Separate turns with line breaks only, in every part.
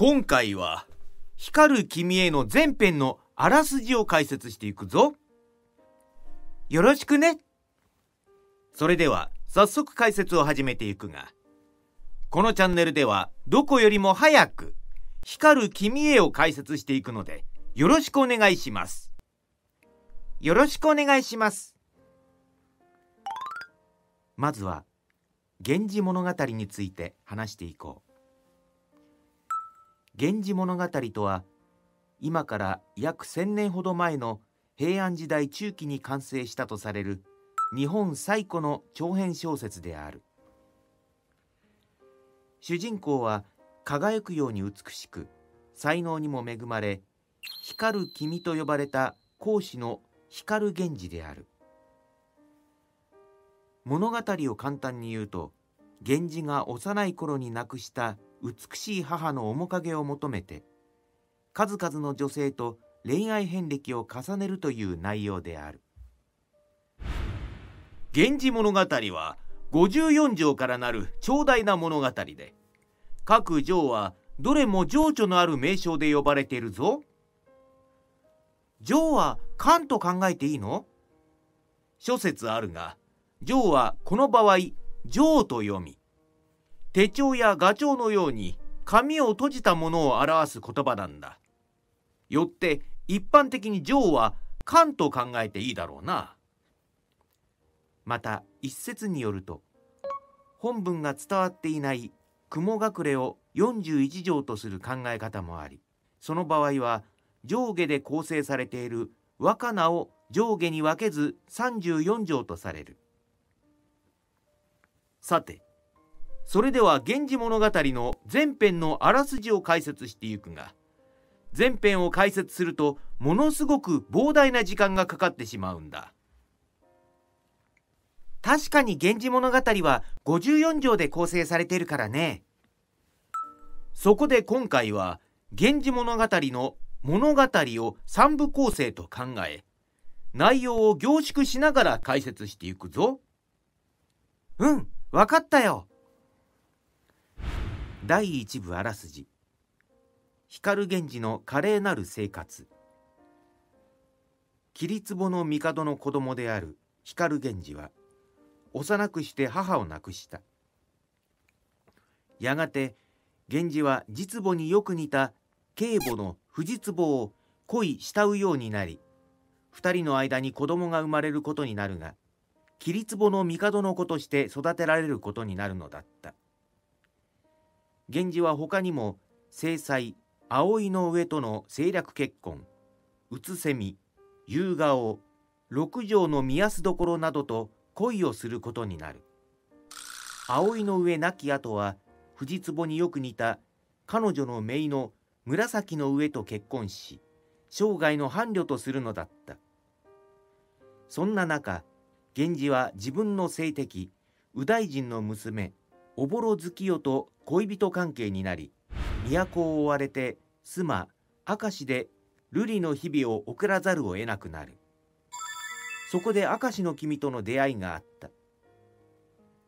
今回は光る君への前編のあらすじを解説していくぞ。よろしくね。それでは早速解説を始めていくがこのチャンネルではどこよりも早く光る君へを解説していくのでよろしくお願いします。よろしくお願いします。まずは源氏物語について話していこう。源氏物語とは今から約1000年ほど前の平安時代中期に完成したとされる日本最古の長編小説である。主人公は輝くように美しく才能にも恵まれ光る君と呼ばれた講師の光源氏である。物語を簡単に言うと源氏が幼い頃に亡くした美しい母の面影を求めて数々の女性と恋愛遍歴を重ねるという内容である「源氏物語」は54条からなる長大な物語で各条はどれも情緒のある名称で呼ばれているぞ。情は漢と考えていいの？諸説あるが上はこの場合上と読み手帳や画帳のように紙を閉じたものを表す言葉なんだ。よって一般的に上は漢と考えていいだろうな。また一説によると本文が伝わっていない雲隠れを41条とする考え方もありその場合は上下で構成されている和歌名を上下に分けず34条とされる。さてそれでは「源氏物語」の前編のあらすじを解説していくが前編を解説するとものすごく膨大な時間がかかってしまうんだ。確かに「源氏物語」は54条で構成されているからね。そこで今回は「源氏物語」の物語を3部構成と考え内容を凝縮しながら解説していくぞ。うんわかったよ。第一部あらすじ。光源氏の華麗なる生活。桐壺の帝の子供である光源氏は幼くして母を亡くした。やがて源氏は実母によく似た警母の藤壺を恋慕うようになり二人の間に子供が生まれることになるが桐壺の帝の子として育てられることになるのだった。源氏は他にも正妻葵の上との政略結婚うつせみ夕顔六条の見やす所などと恋をすることになる。葵の上亡き後は藤壺によく似た彼女の姪の紫の上と結婚し生涯の伴侶とするのだった。そんな中源氏は自分の性敵右大臣の娘おぼろ月夜と恋人関係になり都を追われて妻明石で瑠璃の日々を送らざるを得なくなる。そこで明石の君との出会いがあった。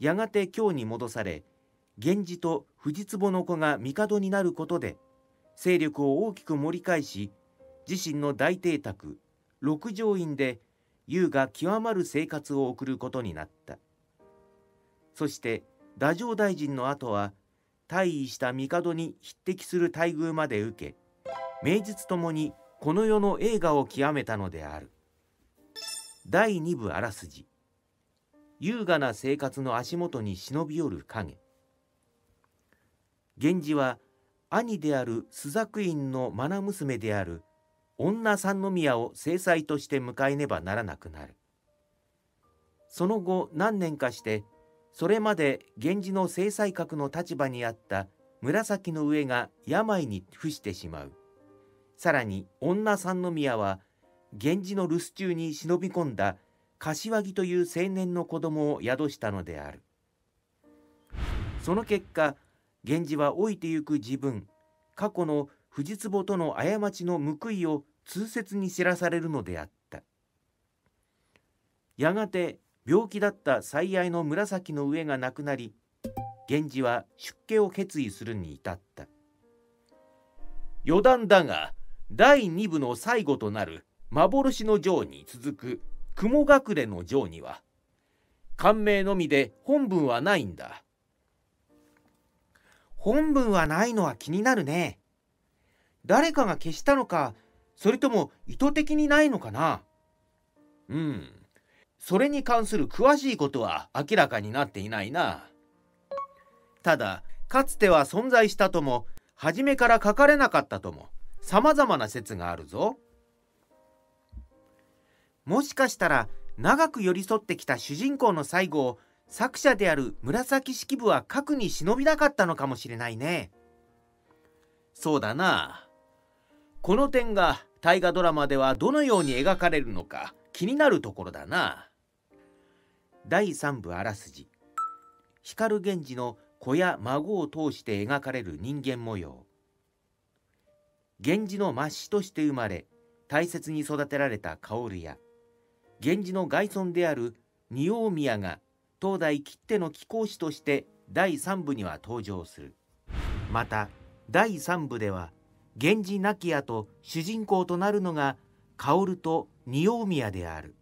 やがて京に戻され源氏と藤壺の子が帝になることで勢力を大きく盛り返し自身の大邸宅六条院で優が極まる生活を送ることになった。そして太政大臣の後は退位した帝に匹敵する待遇まで受け名実ともにこの世の映画を極めたのである。第2部あらすじ。優雅な生活の足元に忍び寄る影。源氏は兄である朱雀院の愛娘である女三宮を正妻として迎えねばならなくなる。その後何年かしてそれまで源氏の正妻格の立場にあった紫の上が病に伏してしまう。さらに女三宮は源氏の留守中に忍び込んだ柏木という青年の子供を宿したのである。その結果源氏は老いてゆく自分過去の藤壺との過ちの報いを痛切に知らされるのであった。やがて病気だった最愛の紫の上が亡くなり源氏は出家を決意するに至った。余談だが第2部の最後となる幻の城に続く雲隠れの城には感銘のみで本文はないんだ。
本文はないのは気になるね。誰かが消したのかそれとも意図的にないのかな。
うん。それに関する詳しいことは明らかになっていないな。ただかつては存在したとも初めから書かれなかったともさまざまな説があるぞ。
もしかしたら長く寄り添ってきた主人公の最後を作者である紫式部は核に忍びなかったのかもしれないね。
そうだな。この点が大河ドラマではどのように描かれるのか気になるところだな。第3部あらすじ。光源氏の子や孫を通して描かれる人間模様。源氏の末子として生まれ大切に育てられた薫や源氏の外孫である仁王宮が東大きっての貴公子として第3部には登場する。また第3部では源氏亡き後主人公となるのが薫と仁王宮である。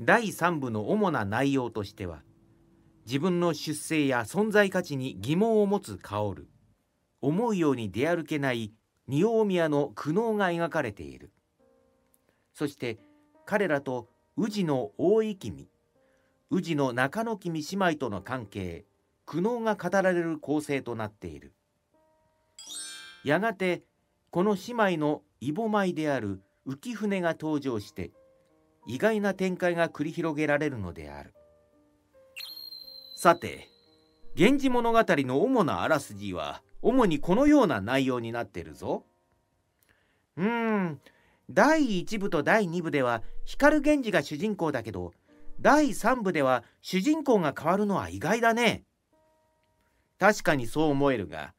第3部の主な内容としては自分の出生や存在価値に疑問を持つ薫思うように出歩けない仁王宮の苦悩が描かれている。そして彼らと宇治の大生君宇治の中野君姉妹との関係苦悩が語られる構成となっている。やがてこの姉妹の異母舞である浮舟が登場して意外な展開が繰り広げられるのであるさて「源氏物語」の主なあらすじは主にこのような内容になってるぞ。
うーん第1部と第2部では光源氏が主人公だけど第3部では主人公が変わるのは意外だね。
確かにそう思えるが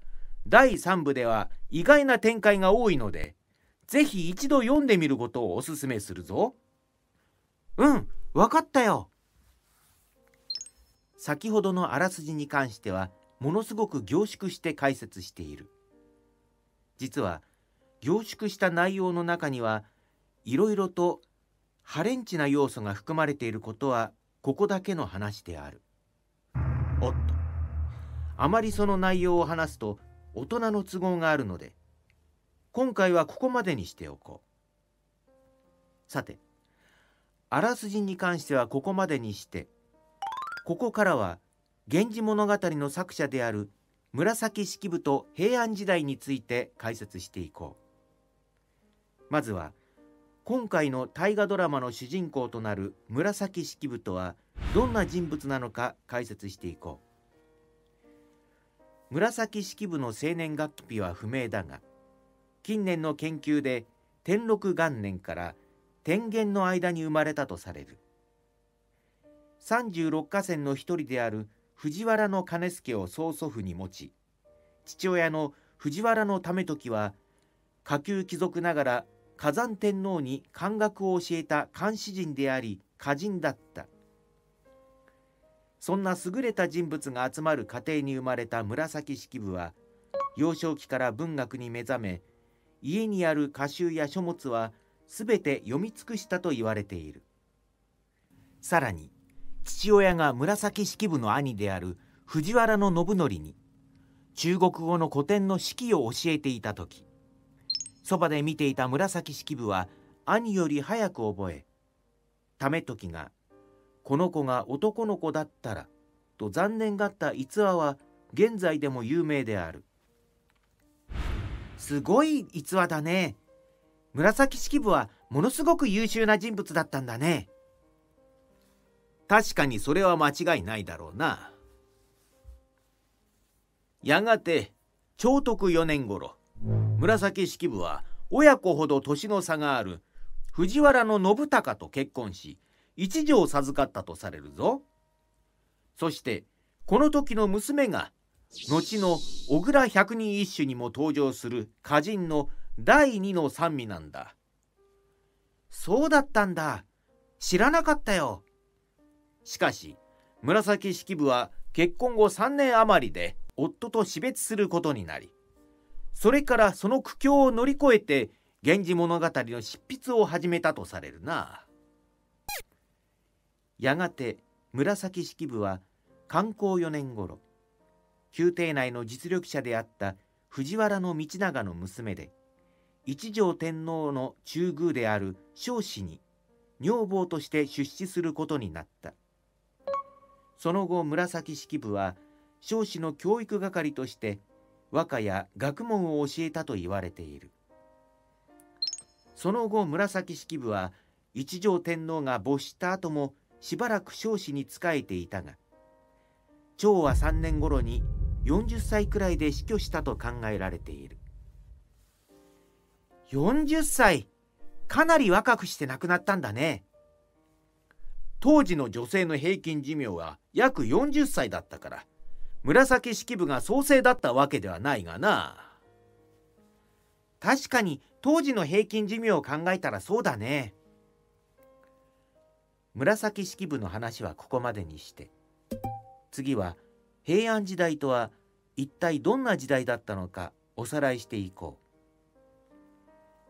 第3部では意外な展開が多いのでぜひ一度読んでみることをおすすめするぞ。
うん分かったよ。
先ほどのあらすじに関してはものすごく凝縮して解説している。実は凝縮した内容の中にはいろいろとハレンチな要素が含まれていることはここだけの話である。おっとあまりその内容を話すと大人の都合があるので今回はここまでにしておこう。さてあらすじに関してはここまでにしてここからは「源氏物語」の作者である紫式部と平安時代について解説していこう。まずは今回の大河ドラマの主人公となる紫式部とはどんな人物なのか解説していこう。紫式部の生年月日は不明だが近年の研究で天禄元年から天元の間に生まれたとされる。36河川の一人である藤原の兼助を曽祖父に持ち父親の藤原の為時は下級貴族ながら火山天皇に漢学を教えた漢詩人であり歌人だったそんな優れた人物が集まる家庭に生まれた紫式部は幼少期から文学に目覚め家にある歌集や書物は全て読み尽くしたと言われている。さらに父親が紫式部の兄である藤原信則に中国語の古典の式を教えていた時そばで見ていた紫式部は兄より早く覚え為時が「この子が男の子だったら」と残念がった逸話は現在でも有名である。
すごい逸話だね。紫式部はものすごく優秀な人物だったんだね
確かにそれは間違いないだろうな。やがて長徳4年頃紫式部は親子ほど年の差がある藤原信孝と結婚し一女を授かったとされるぞ。そしてこの時の娘が後の小倉百人一首にも登場する歌人の第二の三味なんだ。
そうだったんだ。知らなかったよ。
しかし紫式部は結婚後3年余りで夫と死別することになりそれからその苦境を乗り越えて源氏物語の執筆を始めたとされるなやがて紫式部は観光4年頃宮廷内の実力者であった藤原道長の娘で一条天皇の中宮である彰子に女房として出資することになった。その後紫式部は彰子の教育係として和歌や学問を教えたと言われている。その後紫式部は一条天皇が没した後もしばらく彰子に仕えていたが昭和3年頃に40歳くらいで死去したと考えられている。40歳。かなり若くして亡くなったんだね。当時の女性の平均寿命は約40歳だったから。紫式部が創生だったわけではないがな。確かに当時の平均寿命を考えたらそうだね。紫式部の話はここまでにして。次は平安時代とは一体どんな時代だったのかおさらいしていこう。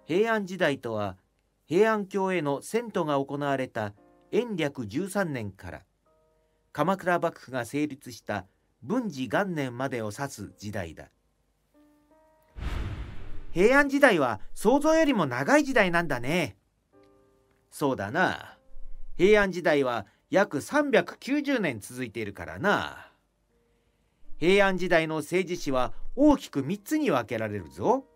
平安時代とは平安京への遷都が行われた延暦13年から鎌倉幕府が成立した文治元年までを指す時代だ。平安時代は想像よりも長い時代なんだね。そうだな。平安時代は約390年続いているからな。平安時代の政治史は大きく3つに分けられるぞ。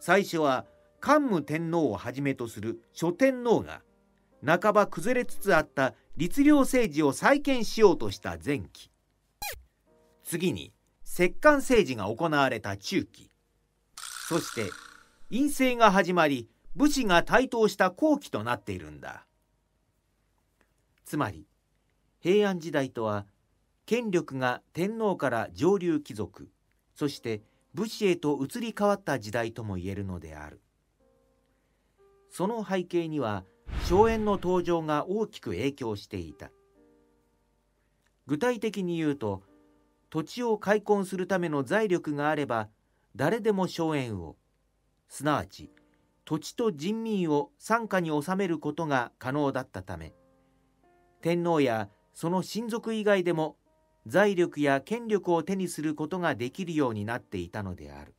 最初は桓武天皇をはじめとする諸天皇が半ば崩れつつあった律令政治を再建しようとした前期。次に摂関政治が行われた中期。そして院政が始まり武士が台頭した後期となっているんだ。つまり平安時代とは権力が天皇から上流貴族そして武士へと移り変わった時代とも言えるのである。その背景には荘園の登場が大きく影響していた。具体的に言うと土地を開墾するための財力があれば誰でも荘園をすなわち土地と人民を傘下に収めることが可能だったため天皇やその親族以外でも財力や権力を手にすることができるようになっていたのである。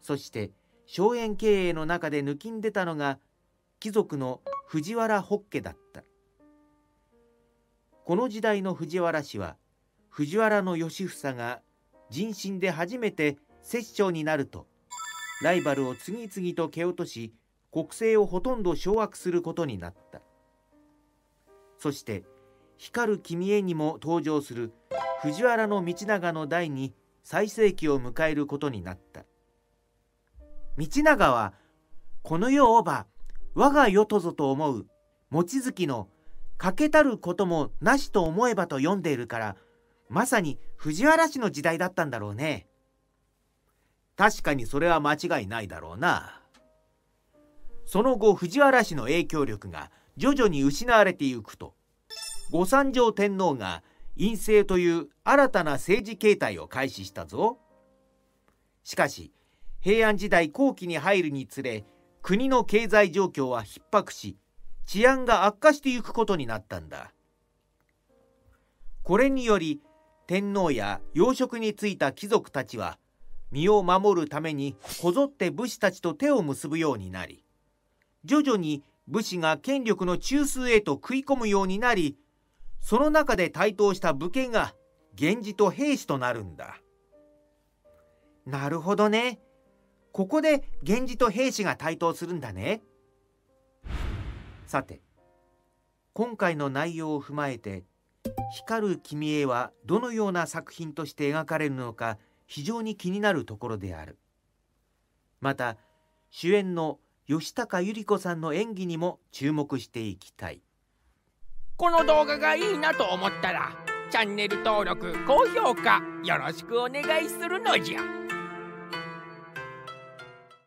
そして荘園経営の中で抜きん出たのが貴族の藤原北家だった。この時代の藤原氏は藤原義房が人心で初めて摂政になるとライバルを次々と蹴落とし国政をほとんど掌握することになった。そして光る君へにも登場する藤原道長の代に最盛期を迎えることになった。道長はこの世をば我が世とぞと思う望月の欠けたることもなしと思えばと読んでいるからまさに藤原氏の時代だったんだろうね。確かにそれは間違いないだろうな。その後藤原氏の影響力が徐々に失われてゆくと御三条天皇が陰性という新たな政治形態を開始したぞ。しかし平安時代後期に入るにつれ国の経済状況は逼迫し治安が悪化していくことになったんだ。これにより天皇や要職に就いた貴族たちは身を守るためにこぞって武士たちと手を結ぶようになり徐々に武士が権力の中枢へと食い込むようになりその中で台頭した武家が源氏と兵士となるんだ。なるほどね。ここで源氏と兵士が台頭するんだね。さて今回の内容を踏まえて光る君へはどのような作品として描かれるのか非常に気になるところである。また主演の吉高由里子さんの演技にも注目していきたい。
この動画がいいなと思ったらチャンネル登録高評価よろしくお願いするのじゃ。